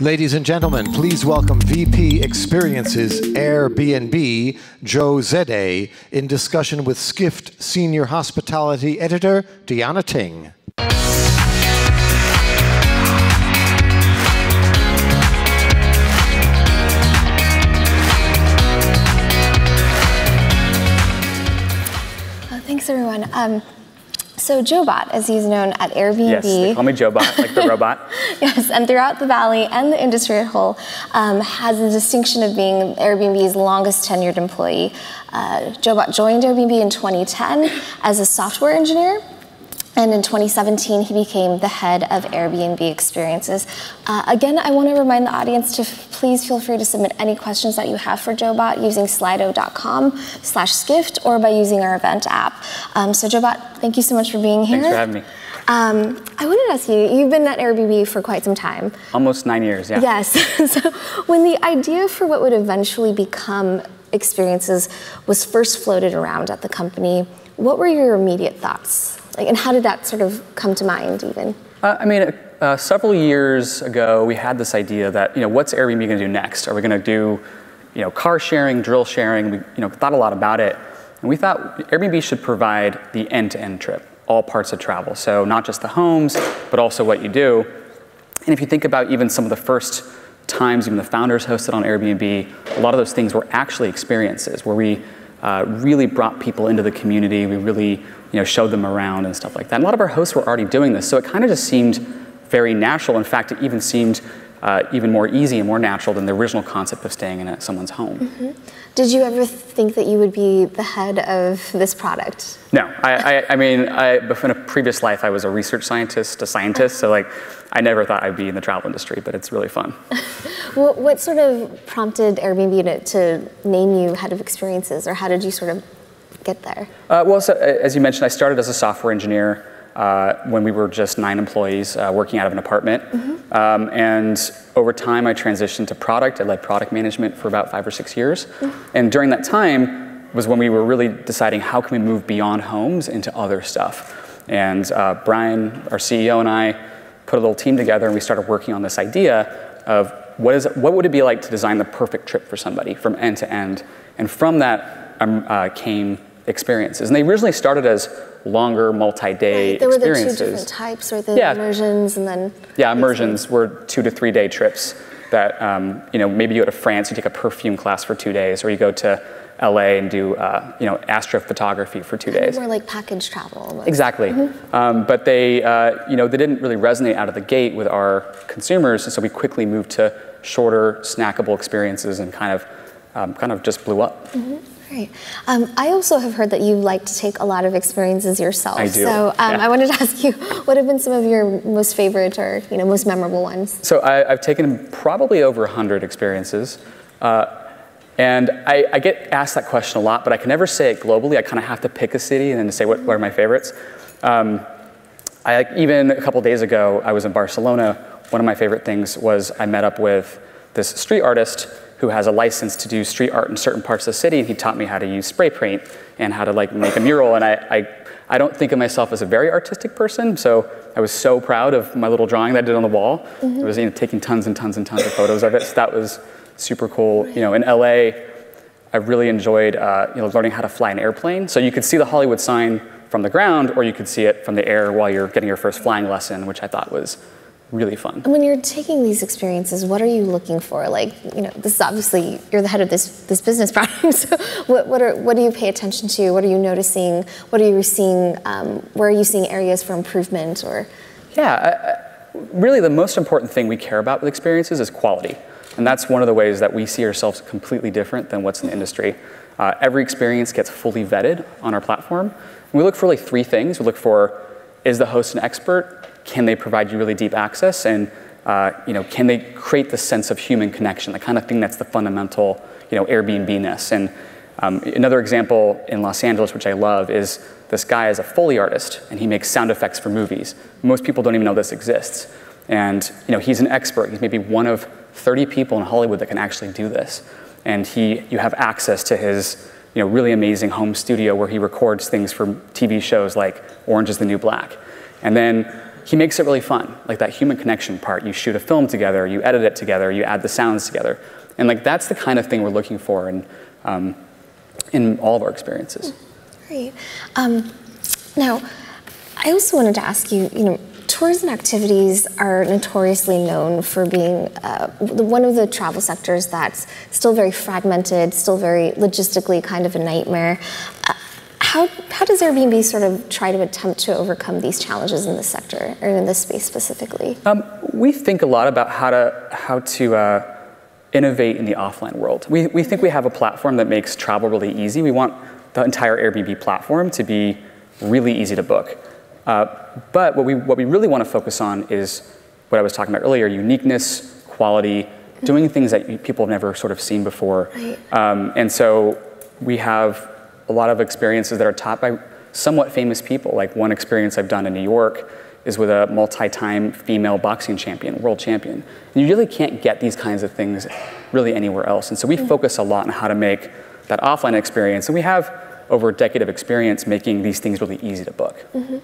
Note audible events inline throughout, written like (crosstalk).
Ladies and gentlemen, please welcome VP Experiences Airbnb, Joe Zadeh, in discussion with Skift Senior Hospitality Editor, Deanna Ting. Thanks, everyone. Um, so JoeBot, as he's known at Airbnb. Yes, they call me JoeBot, like the (laughs) robot. yes, and throughout the valley and the industry as a whole, um, has the distinction of being Airbnb's longest tenured employee. Uh, JoeBot joined Airbnb in 2010 as a software engineer and in 2017, he became the head of Airbnb experiences. Uh, again, I want to remind the audience to please feel free to submit any questions that you have for JoeBot using slido.com slash skift or by using our event app. Um, so JoeBot, thank you so much for being here. Thanks for having me. Um, I wanted to ask you, you've been at Airbnb for quite some time. Almost nine years, yeah. Yes. (laughs) so when the idea for what would eventually become experiences was first floated around at the company, what were your immediate thoughts? Like, and how did that sort of come to mind, even? Uh, I mean, uh, several years ago, we had this idea that you know, what's Airbnb going to do next? Are we going to do, you know, car sharing, drill sharing? We, you know, thought a lot about it, and we thought Airbnb should provide the end-to-end trip, all parts of travel. So not just the homes, but also what you do. And if you think about even some of the first times even the founders hosted on Airbnb, a lot of those things were actually experiences where we uh, really brought people into the community. We really you know, showed them around and stuff like that. And a lot of our hosts were already doing this, so it kind of just seemed very natural. In fact, it even seemed uh, even more easy and more natural than the original concept of staying in a, someone's home. Mm-hmm. Did you ever think that you would be the head of this product? No, I, I, I mean, I, in a previous life, I was a research scientist, a scientist, so like, I never thought I'd be in the travel industry, but it's really fun. (laughs) what, what sort of prompted Airbnb to, to name you head of experiences, or how did you sort of get there? Uh, well, so, as you mentioned, I started as a software engineer uh, when we were just nine employees uh, working out of an apartment. Mm-hmm. Um, and over time, I transitioned to product. I led product management for about five or six years. Mm-hmm. And during that time was when we were really deciding how can we move beyond homes into other stuff. And uh, Brian, our CEO, and I put a little team together and we started working on this idea of what, is, what would it be like to design the perfect trip for somebody from end to end. And from that um, uh, came experiences. And they originally started as longer multi-day right, there experiences. There were the two different types, or the yeah. immersions and then... Yeah, immersions were two to three day trips that, um, you know, maybe you go to France, you take a perfume class for two days, or you go to LA and do, uh, you know, astrophotography for two days. More like package travel. Almost. Exactly. Mm-hmm. Um, but they, uh, you know, they didn't really resonate out of the gate with our consumers, and so we quickly moved to shorter, snackable experiences and kind of, um, kind of just blew up. Mm-hmm. Great. Um, I also have heard that you like to take a lot of experiences yourself. I do. So um, yeah. I wanted to (laughs) ask you, what have been some of your most favorite or you know most memorable ones? So I, have taken probably over hundred experiences, uh, and I, I, get asked that question a lot, but I can never say it globally. I kind of have to pick a city and then say what, what are my favorites. Um, I, even a couple days ago, I was in Barcelona. One of my favorite things was I met up with this street artist who has a license to do street art in certain parts of the city, and he taught me how to use spray paint and how to like make a mural. And I, I, I don't think of myself as a very artistic person, so I was so proud of my little drawing that I did on the wall. Mm-hmm. I was you know, taking tons and tons and tons of photos of it. So that was super cool. You know, in LA, I really enjoyed uh, you know, learning how to fly an airplane. So you could see the Hollywood sign from the ground, or you could see it from the air while you're getting your first flying lesson, which I thought was really fun. And when you're taking these experiences, what are you looking for? Like, you know, this is obviously you're the head of this this business (laughs) product. So, what what are what do you pay attention to? What are you noticing? What are you seeing? Um, where are you seeing areas for improvement? Or yeah, I, I, really, the most important thing we care about with experiences is quality, and that's one of the ways that we see ourselves completely different than what's in the industry. Uh, every experience gets fully vetted on our platform. we look for like three things. We look for is the host an expert? Can they provide you really deep access and uh, you know, can they create the sense of human connection, the kind of thing that's the fundamental, you know, Airbnb-ness. And um, another example in Los Angeles, which I love, is this guy is a Foley artist and he makes sound effects for movies. Most people don't even know this exists. And you know, he's an expert. He's maybe one of 30 people in Hollywood that can actually do this. And he, you have access to his you know, really amazing home studio where he records things for TV shows like Orange is the New Black. And then he makes it really fun, like that human connection part. You shoot a film together, you edit it together, you add the sounds together, and like that's the kind of thing we're looking for in um, in all of our experiences. Great. Um, now, I also wanted to ask you, you know, tourism activities are notoriously known for being uh, one of the travel sectors that's still very fragmented, still very logistically kind of a nightmare. Uh, how, how does Airbnb sort of try to attempt to overcome these challenges in this sector or in this space specifically? Um, we think a lot about how to how to uh, innovate in the offline world. We, we think we have a platform that makes travel really easy. We want the entire Airbnb platform to be really easy to book. Uh, but what we, what we really want to focus on is what I was talking about earlier uniqueness, quality, doing things that people have never sort of seen before. Right. Um, and so we have a lot of experiences that are taught by somewhat famous people. Like one experience I've done in New York is with a multi-time female boxing champion, world champion. And you really can't get these kinds of things really anywhere else. And so we focus a lot on how to make that offline experience. And we have over a decade of experience making these things really easy to book. Mm-hmm.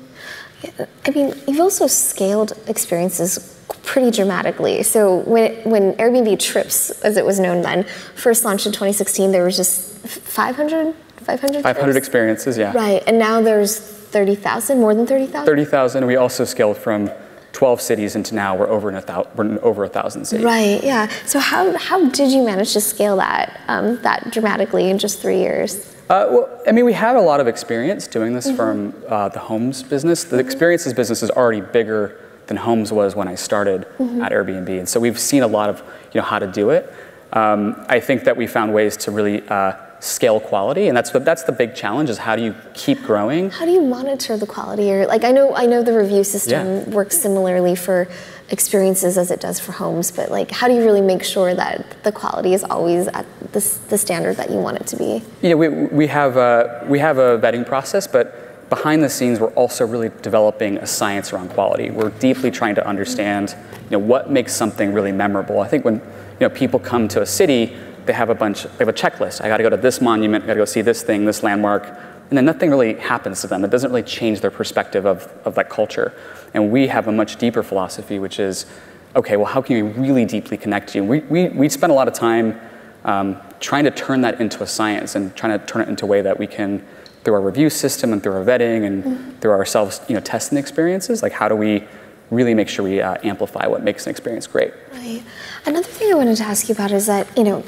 Yeah, I mean, you've also scaled experiences pretty dramatically. So when, when Airbnb Trips, as it was known then, first launched in 2016, there was just 500, 500, 500 experiences, yeah. Right, and now there's 30,000, more than 30,000? 30,000. We also scaled from 12 cities into now we're over, in a thou- we're in over a thousand cities. Right, yeah. So how, how did you manage to scale that, um, that dramatically in just three years? Uh, well, I mean, we have a lot of experience doing this mm-hmm. from uh, the homes business. The experiences business is already bigger than homes was when I started mm-hmm. at Airbnb, and so we've seen a lot of you know how to do it. Um, I think that we found ways to really uh, scale quality, and that's what that's the big challenge: is how do you keep growing? How do you monitor the quality? Or like I know I know the review system yeah. works similarly for experiences as it does for homes, but like how do you really make sure that the quality is always at the, the standard that you want it to be? You know, we, we, have a, we have a vetting process, but behind the scenes, we're also really developing a science around quality. We're deeply trying to understand, you know, what makes something really memorable. I think when, you know, people come to a city, they have a bunch, they have a checklist. I got to go to this monument, I got to go see this thing, this landmark, and then nothing really happens to them. It doesn't really change their perspective of, of that culture. And we have a much deeper philosophy, which is, okay, well, how can we really deeply connect you? We, we, we spend a lot of time um, trying to turn that into a science and trying to turn it into a way that we can, through our review system and through our vetting and mm-hmm. through ourselves, you know, testing experiences, like how do we really make sure we uh, amplify what makes an experience great? Right. Another thing I wanted to ask you about is that, you know,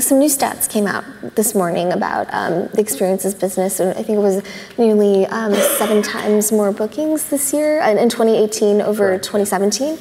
some new stats came out this morning about um, the experiences business, and I think it was nearly um, seven times more bookings this year in 2018 over right. 2017.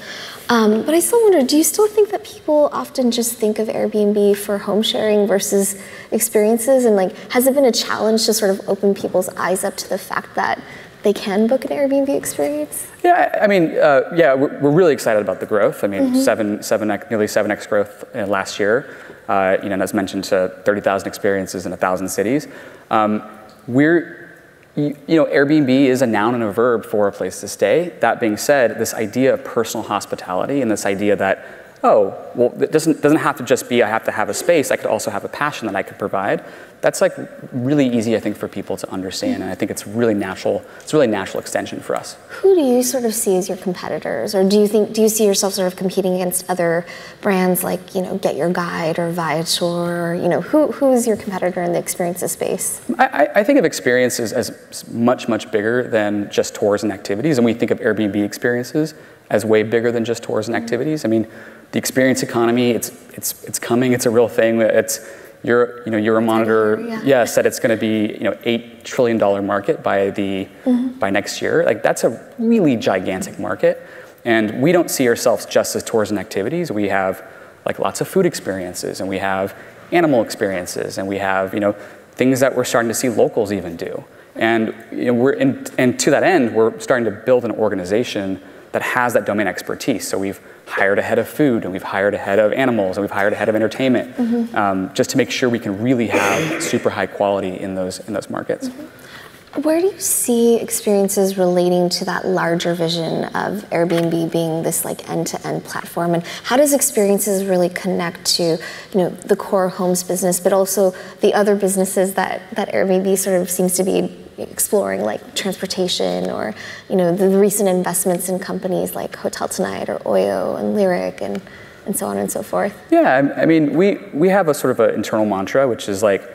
Um, but I still wonder, do you still think that people often just think of Airbnb for home sharing versus experiences? And like, has it been a challenge to sort of open people's eyes up to the fact that they can book an Airbnb experience? Yeah, I mean, uh, yeah, we're, we're, really excited about the growth. I mean, mm-hmm. seven, seven, nearly seven x growth uh, last year uh, you know, as mentioned, to 30,000 experiences in 1,000 cities. Um, we're, you, you know, Airbnb is a noun and a verb for a place to stay. That being said, this idea of personal hospitality and this idea that oh, well, it doesn't, doesn't have to just be I have to have a space, I could also have a passion that I could provide. That's like really easy, I think, for people to understand, and I think it's really natural, it's really natural extension for us. Who do you sort of see as your competitors, or do you think, do you see yourself sort of competing against other brands like, you know, Get Your Guide or Viator, or, you know, who, who is your competitor in the experiences space? I, I think of experiences as much, much bigger than just tours and activities, and we think of Airbnb experiences as way bigger than just tours and activities. I mean, the experience economy, it's, it's, it's coming, it's a real thing. It's, you're, you know, Euromonitor, yeah. yeah, said it's going to be, you know, $8 trillion market by, the, mm-hmm. by next year. Like, that's a really gigantic market. And we don't see ourselves just as tours and activities. We have, like, lots of food experiences, and we have animal experiences, and we have, you know, things that we're starting to see locals even do. And, you know, we're in, and to that end, we're starting to build an organization that has that domain expertise. So we've hired a head of food, and we've hired a head of animals, and we've hired a head of entertainment, mm-hmm. um, just to make sure we can really have super high quality in those in those markets. Mm-hmm. Where do you see experiences relating to that larger vision of Airbnb being this like end-to-end platform, and how does experiences really connect to you know the core homes business, but also the other businesses that that Airbnb sort of seems to be exploring, like transportation or you know the recent investments in companies like Hotel Tonight or Oyo and Lyric and and so on and so forth? Yeah, I mean, we we have a sort of an internal mantra, which is like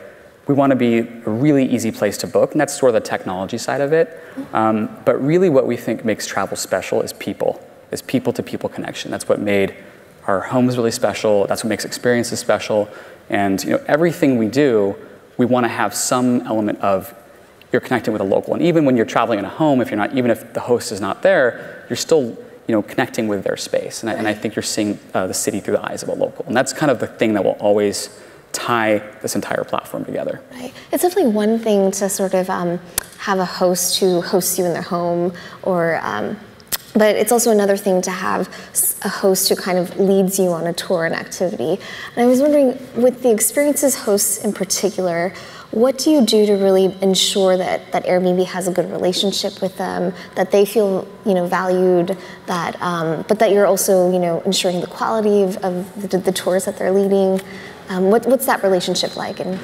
we want to be a really easy place to book, and that's sort of the technology side of it. Um, but really, what we think makes travel special is people, is people-to-people connection. That's what made our homes really special. That's what makes experiences special. And you know, everything we do, we want to have some element of you're connecting with a local. And even when you're traveling in a home, if you're not, even if the host is not there, you're still you know, connecting with their space. And I, and I think you're seeing uh, the city through the eyes of a local. And that's kind of the thing that will always tie this entire platform together. Right. It's definitely one thing to sort of um, have a host who hosts you in their home or um, but it's also another thing to have a host who kind of leads you on a tour and activity. And I was wondering, with the experiences hosts in particular, what do you do to really ensure that, that Airbnb has a good relationship with them, that they feel you know valued, that um, but that you're also you know ensuring the quality of, of the, the tours that they're leading? Um, what, what's that relationship like, and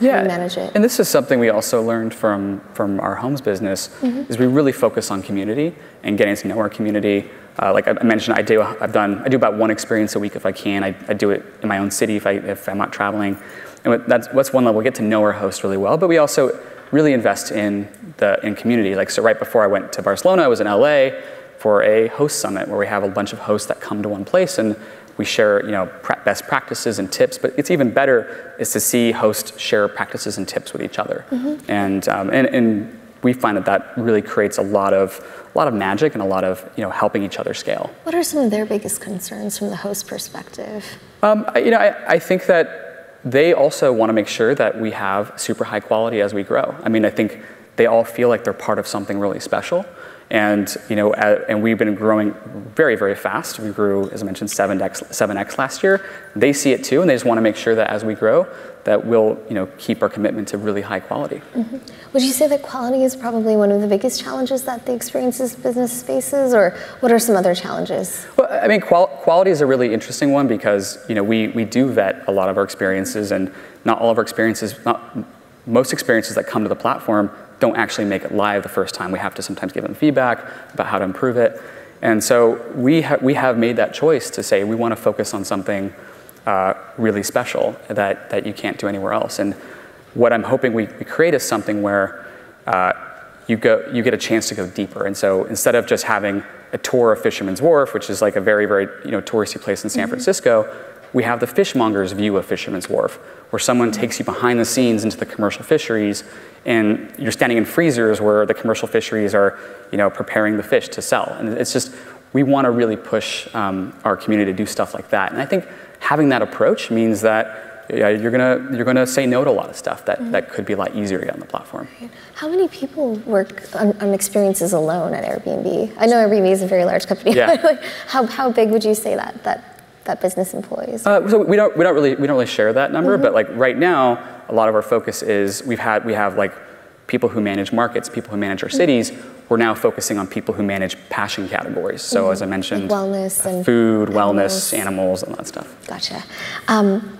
yeah, how do you manage it? And this is something we also learned from from our homes business Mm-hmm. is we really focus on community and getting to know our community. Uh, like I mentioned, I do I've done I do about one experience a week if I can. I, I do it in my own city if I if I'm not traveling. And that's what's one level. We get to know our host really well, but we also really invest in the in community. Like so, right before I went to Barcelona, I was in LA for a host summit where we have a bunch of hosts that come to one place and we share you know best practices and tips. But it's even better is to see hosts share practices and tips with each other, and, um, and and we find that that really creates a lot of a lot of magic and a lot of you know helping each other scale. What are some of their biggest concerns from the host perspective? Um, you know, I, I think that they also want to make sure that we have super high quality as we grow. I mean, I think they all feel like they're part of something really special. And, you know, and we've been growing very, very fast. We grew, as I mentioned, 7x, 7x last year. They see it too, and they just want to make sure that as we grow, that we'll, you know, keep our commitment to really high quality. Mm-hmm. Would you say that quality is probably one of the biggest challenges that the experiences business faces, or what are some other challenges? Well, I mean, qual- quality is a really interesting one because you know we, we do vet a lot of our experiences, and not all of our experiences, not most experiences that come to the platform don't actually make it live the first time. We have to sometimes give them feedback about how to improve it, and so we ha- we have made that choice to say we want to focus on something uh, really special that that you can't do anywhere else. And what I'm hoping we, we create is something where uh, you go you get a chance to go deeper. And so instead of just having a tour of Fisherman's Wharf, which is like a very very you know touristy place in San Francisco, we have the fishmonger's view of Fisherman's Wharf, where someone takes you behind the scenes into the commercial fisheries, and you're standing in freezers where the commercial fisheries are you know preparing the fish to sell. And it's just we want to really push um, our community to do stuff like that. And I think having that approach means that yeah, you're gonna you're gonna say no to a lot of stuff that, that could be a lot easier to get on the platform. How many people work on, on experiences alone at Airbnb? I know Airbnb is a very large company. Yeah. (laughs) but like, how, how big would you say that that that business employs? Uh, so we don't we don't really we don't really share that number, but like right now, a lot of our focus is we've had we have like people who manage markets, people who manage our cities. We're now focusing on people who manage passion categories. So as I mentioned, wellness uh, and food, animals. wellness, animals, and that stuff. Gotcha. Um,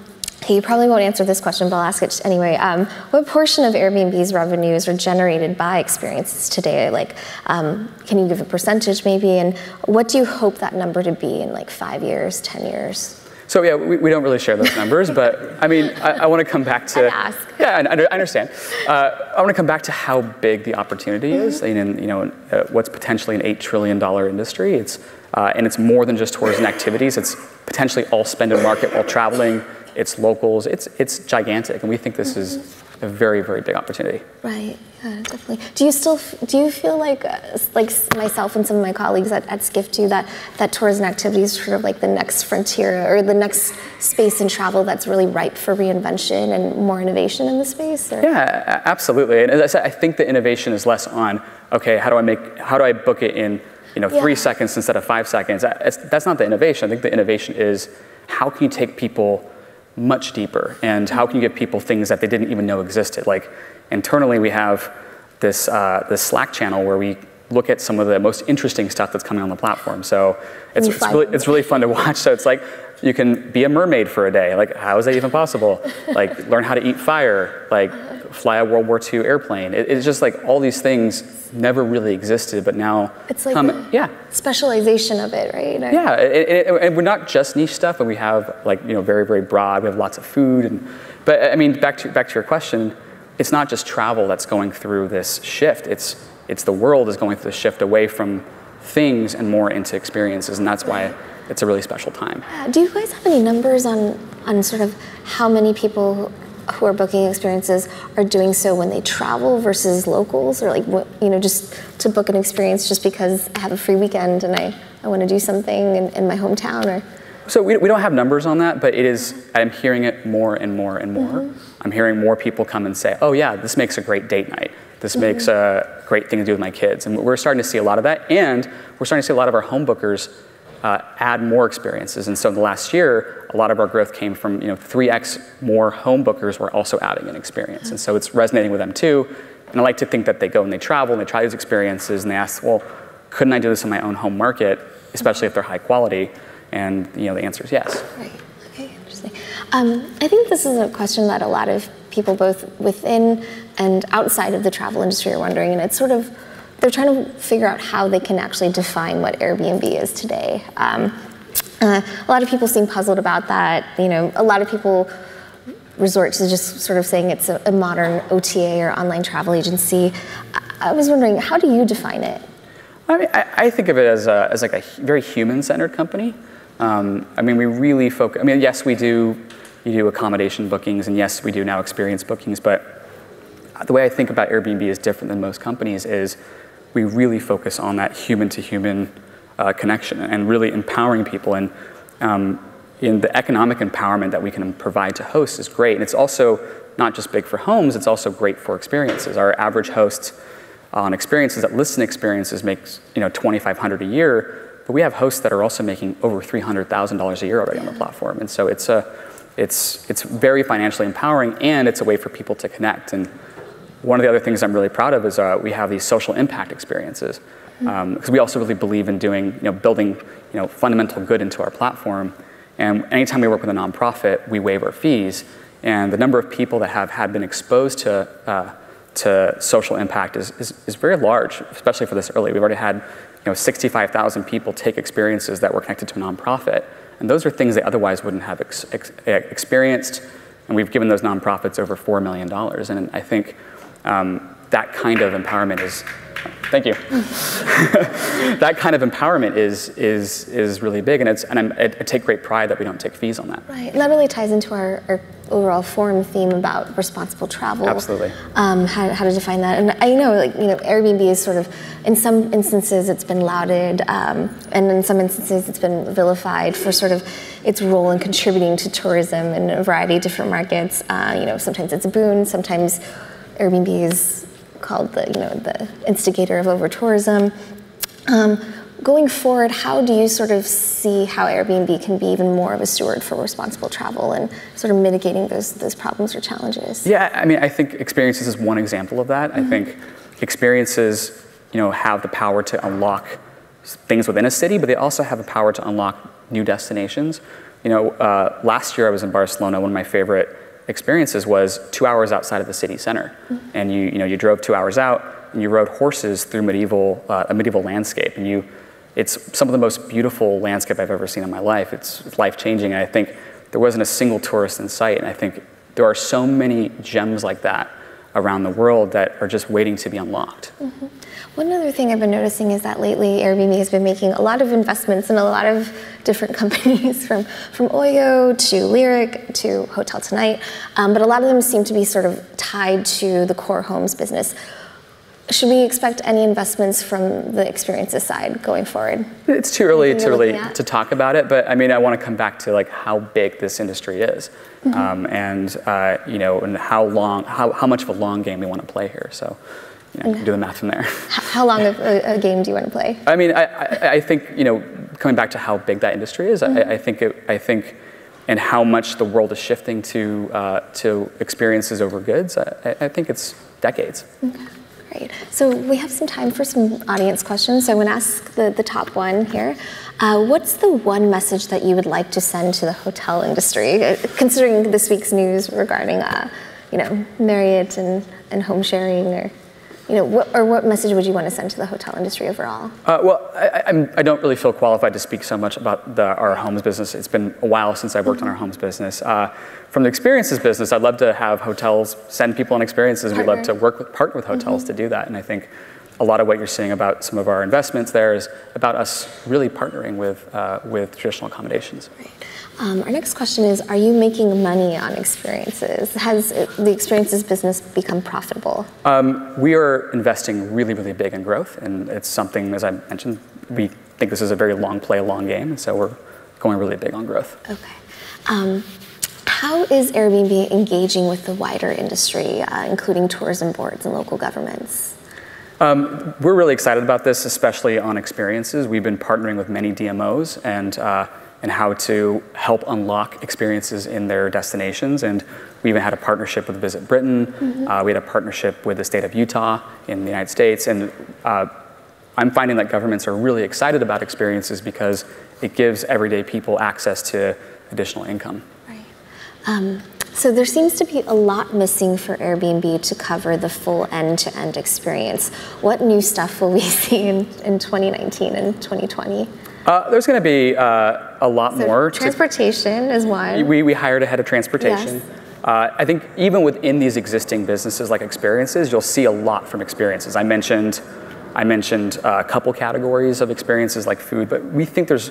you probably won't answer this question, but I'll ask it anyway. Um, what portion of Airbnb's revenues are generated by experiences today? Like, um, can you give a percentage maybe? And what do you hope that number to be in like five years, 10 years? So yeah, we, we don't really share those numbers, but I mean, I, I want to come back to. (laughs) Yeah, I, I understand. Uh, I want to come back to how big the opportunity is. Mm-hmm. And you know, uh, what's potentially an eight trillion dollar industry. It's uh, and it's more than just tours and activities. It's potentially all spend and market while traveling. It's locals. It's it's gigantic, and we think this is Mm-hmm. a very very big opportunity. Right, yeah, definitely. Do you still f- do you feel like uh, like myself and some of my colleagues at, at Skift do that that tours and activities are sort of like the next frontier or the next space in travel that's really ripe for reinvention and more innovation in the space? Or? Yeah, absolutely. And as I said, I think the innovation is less on okay, how do I make how do I book it in you know three Yeah. seconds instead of five seconds. That- that's not the innovation. I think the innovation is how can you take people much deeper and how can you give people things that they didn't even know existed. Like internally, we have this uh, this Slack channel where we look at some of the most interesting stuff that's coming on the platform. So it's, it's really it's really fun to watch. So it's like you can be a mermaid for a day. Like how is that even possible? like learn how to eat fire. Like fly a World War II airplane. It, it's just like all these things never really existed, but now It's like the yeah. specialization of it, right? Or- Yeah, and we're not just niche stuff, but we have like you know very very broad. We have lots of food, and but I mean back to back to your question, it's not just travel that's going through this shift. It's it's the world is going through the shift away from things and more into experiences, and that's why it's a really special time. Uh, Do you guys have any numbers on on sort of how many people who are booking experiences are doing so when they travel versus locals, or like you know, just to book an experience just because I have a free weekend and I, I want to do something in, in my hometown, or So we, we don't have numbers on that, but it is. I'm hearing it more and more and more. Mm-hmm. I'm hearing more people come and say, "Oh yeah, this makes a great date night. This mm-hmm. makes a great thing to do with my kids." And we're starting to see a lot of that, and we're starting to see a lot of our home bookers uh, add more experiences. And so in the last year, a lot of our growth came from you know 3x more home bookers were also adding an experience, and so it's resonating with them too. And I like to think that they go and they travel and they try these experiences and they ask, "Well, couldn't I do this in my own home market, especially if they're high quality?" And you know the answer is yes. Right. Okay, interesting. Um, I think this is a question that a lot of people, both within and outside of the travel industry, are wondering, and it's sort of they're trying to figure out how they can actually define what Airbnb is today. Um, uh, a lot of people seem puzzled about that. You know, a lot of people resort to just sort of saying it's a, a modern OTA or online travel agency. I, I was wondering, how do you define it? I, mean, I, I think of it as, a, as like a very human-centered company. Um, I mean, we really focus. I mean, yes, we do. You do accommodation bookings, and yes, we do now experience bookings. But the way I think about Airbnb is different than most companies. Is we really focus on that human-to-human uh, connection and really empowering people. And um, in the economic empowerment that we can provide to hosts is great. And it's also not just big for homes; it's also great for experiences. Our average host on experiences that listen experiences makes you know 2,500 a year, but we have hosts that are also making over $300,000 a year already on the platform, and so it's a it's it's very financially empowering and it's a way for people to connect. And one of the other things I'm really proud of is uh, we have these social impact experiences because we also really believe in doing you know building you know fundamental good into our platform. And anytime we work with a nonprofit, we waive our fees. And the number of people that have had been exposed to uh, to social impact is, is, is very large, especially for this early. We've already had you know, 65,000 people take experiences that were connected to a nonprofit. And those are things they otherwise wouldn't have ex- ex- experienced. And we've given those nonprofits over $4 million. And I think um, that kind of empowerment is, thank you. (laughs) that kind of empowerment is, is, is really big. And, it's, and I'm, I, I take great pride that we don't take fees on that. Right, and that really ties into our, our overall forum theme about responsible travel. Absolutely. Um, how, how to define that, and I know, like you know, Airbnb is sort of, in some instances, it's been lauded, um, and in some instances, it's been vilified for sort of its role in contributing to tourism in a variety of different markets. Uh, you know, sometimes it's a boon, sometimes Airbnb is called the you know the instigator of over tourism. Um, going forward, how do you sort of see how Airbnb can be even more of a steward for responsible travel and sort of mitigating those those problems or challenges? Yeah, I mean, I think experiences is one example of that. I think experiences, you know, have the power to unlock things within a city, but they also have the power to unlock new destinations. You know, uh, last year I was in Barcelona. One of my favorite experiences was two hours outside of the city center, and you, you know, you drove two hours out and you rode horses through medieval uh, a medieval landscape, and you. It's some of the most beautiful landscape I've ever seen in my life. It's life changing, and I think there wasn't a single tourist in sight. And I think there are so many gems like that around the world that are just waiting to be unlocked. One other thing I've been noticing is that lately Airbnb has been making a lot of investments in a lot of different (laughs) companies, from from Oyo to Lyric to Hotel Tonight, um, but a lot of them seem to be sort of tied to the core homes business. Should we expect any investments from the experiences side going forward? It's too early to really at? to talk about it, but I mean, I want to come back to like how big this industry is, Mm-hmm. um, and uh, you know, and how long, how, how much of a long game we want to play here. So, you know, do the math from there. How long of a, a game do you want to play? I mean, I, I, I think you know, coming back to how big that industry is, Mm-hmm. I, I think it, I think, and how much the world is shifting to uh, to experiences over goods. I, think it's decades. Great. So we have some time for some audience questions. So I'm going to ask the, the top one here. Uh, what's the one message that you would like to send to the hotel industry, uh, considering this week's news regarding uh, you know, Marriott and, and home sharing or you know, what, or what message would you want to send to the hotel industry overall? Uh, well, I, I'm, I do not really feel qualified to speak so much about the, our homes business. It's been a while since I've worked mm-hmm. on our homes business. Uh, from the experiences business, I'd love to have hotels send people on experiences. Partner. We'd love to work with, partner with hotels mm-hmm. to do that. And I think a lot of what you're seeing about some of our investments there is about us really partnering with, uh, with traditional accommodations. Right. Um, our next question is Are you making money on experiences? Has the experiences business become profitable? Um, we are investing really, really big in growth, and it's something, as I mentioned, we think this is a very long play, long game, and so we're going really big on growth. Okay. Um, how is Airbnb engaging with the wider industry, uh, including tourism boards and local governments? Um, we're really excited about this, especially on experiences. We've been partnering with many DMOs, and uh, and how to help unlock experiences in their destinations. And we even had a partnership with Visit Britain. Mm-hmm. Uh, we had a partnership with the state of Utah in the United States. And uh, I'm finding that governments are really excited about experiences because it gives everyday people access to additional income. Right. Um, so there seems to be a lot missing for Airbnb to cover the full end-to-end experience. What new stuff will we (laughs) see in, in 2019 and 2020? Uh, there's going to be uh, a lot so more. Transportation to, is one. We, we hired a head of transportation. Yes. Uh, I think even within these existing businesses like experiences, you'll see a lot from experiences. I mentioned, I mentioned a couple categories of experiences like food, but we think there's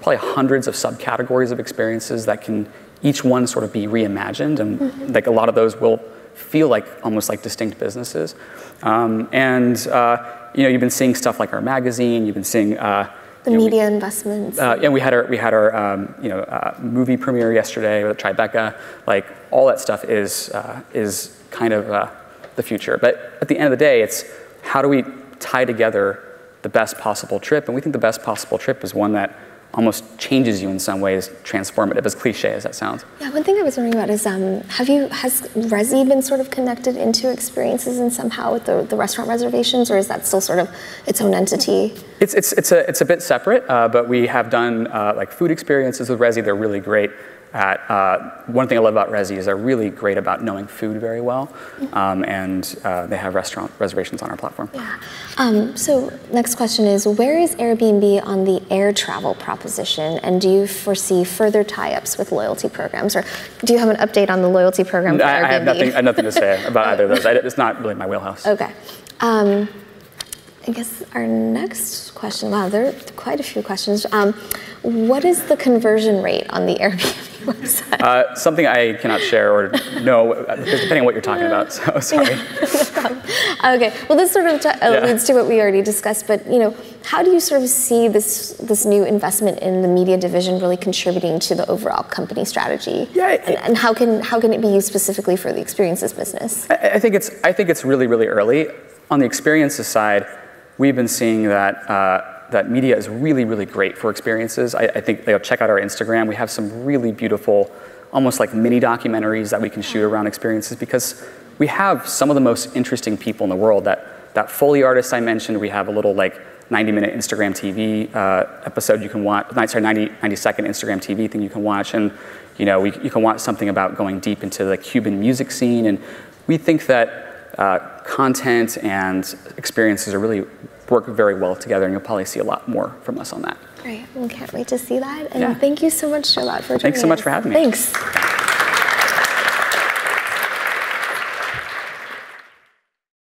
probably hundreds of subcategories of experiences that can each one sort of be reimagined, and mm-hmm. like a lot of those will feel like almost like distinct businesses. Um, and uh, you know, you've been seeing stuff like our magazine. You've been seeing uh, the you media we, investments. Uh, yeah, we had our we had our um, you know uh, movie premiere yesterday with Tribeca. Like all that stuff is uh, is kind of uh, the future. But at the end of the day, it's how do we tie together the best possible trip? And we think the best possible trip is one that almost changes you in some ways, transformative, as cliche as that sounds. Yeah, one thing I was wondering about is, um, have you, has Resy been sort of connected into experiences and somehow with the, the restaurant reservations, or is that still sort of its own entity? It's, it's, it's, a, it's a bit separate, uh, but we have done uh, like food experiences with Resy, they're really great at uh, one thing I love about Resy is they're really great about knowing food very well, um, and uh, they have restaurant reservations on our platform. Yeah. Um, so next question is, where is Airbnb on the air travel proposition, and do you foresee further tie-ups with loyalty programs, or do you have an update on the loyalty program? I, I, have nothing, I have nothing to say about (laughs) either of those. I, it's not really my wheelhouse. Okay. Um, I guess our next question, wow, there are quite a few questions. Um, what is the conversion rate on the Airbnb (laughs) website? Uh, something I cannot share or know, depending on what you're talking about. So (laughs) sorry. no okay. Well, this sort of uh, yeah. leads to what we already discussed. But you know, how do you sort of see this this new investment in the media division really contributing to the overall company strategy? Yeah. And, and how can how can it be used specifically for the experiences business? I, I think it's I think it's really really early on the experiences side we've been seeing that, uh, that media is really, really great for experiences. I, I think, you know, check out our Instagram. We have some really beautiful, almost like mini documentaries that we can shoot around experiences because we have some of the most interesting people in the world. That, that Foley artist I mentioned, we have a little like 90 minute Instagram TV uh, episode you can watch, sorry, 90, 90 second Instagram TV thing you can watch. And, you know, we, you can watch something about going deep into the Cuban music scene. And we think that uh, content and experiences are really work very well together, and you'll probably see a lot more from us on that. Great. We can't wait to see that. And yeah. thank you so much, Charlotte, for joining Thanks so much us. for having me. Thanks.